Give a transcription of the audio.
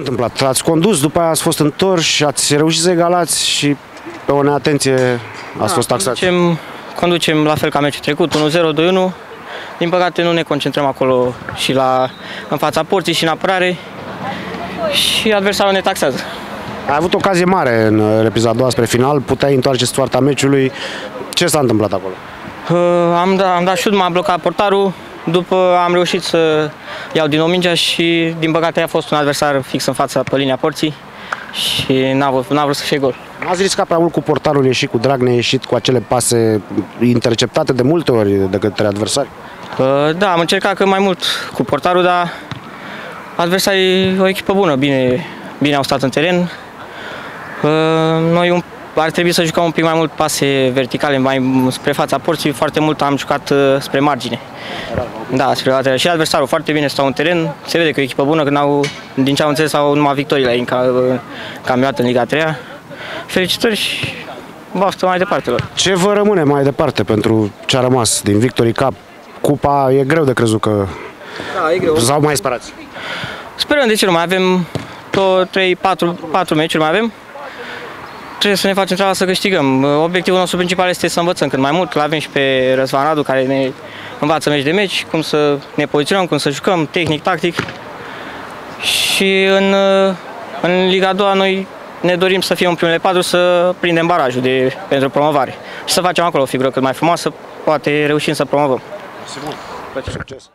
întâmplat? Ați condus, după aia ați fost întorși, ați reușit să egalați și pe o neatenție ați fost taxați. Conducem, conducem la fel ca meciul trecut, 1-0, 2-1. Din păcate nu ne concentrăm acolo și la, în fața porții și în apărare și adversarul ne taxează. Ai avut ocazie mare în uh, repriza a doua spre final, puteai întoarce soarta meciului. Ce s-a întâmplat acolo? Uh, am, dat, am dat șut, m-a blocat portarul, după am reușit să iau din nou mingea și din păcate a fost un adversar fix în fața pe linia porții și n-a vrut, n-a vrut să fie gol. N-ați riscat prea mult cu portarul ieșit, cu Dragnea ieșit, cu acele pase interceptate de multe ori de către adversari? Uh, Da, am încercat că mai mult cu portarul, dar adversarii o echipă bună, bine, bine au stat în teren. Uh, Noi un, ar trebui să jucăm un pic mai mult pase verticale, mai spre fața porții, foarte mult am jucat uh, spre margine. Da, spre lateral. Și adversarul foarte bine stau în teren, se vede că e o echipă bună, când au, din ce am înțeles, au numai victorii la ei în ca- campionat în Liga 3 Felicitări și baftă mai departe lor. Ce vă rămâne mai departe pentru ce a rămas din Victory Cup? Cupa e greu de crezut că Da, e greu. sau mai sperați. Sperăm de ce nu mai avem tot 3, 4, 4 meciuri mai avem. Trebuie să ne facem treaba să câștigăm. Obiectivul nostru principal este să învățăm cât mai mult. L avem și pe Răzvan Radu care ne învață meci de meci, cum să ne poziționăm, cum să jucăm, tehnic, tactic. Și în, în Liga 2 noi ne dorim să fim în primele patru, să prindem barajul de, pentru promovare. Și să facem acolo o figură cât mai frumoasă, poate reușim să promovăm. Succes!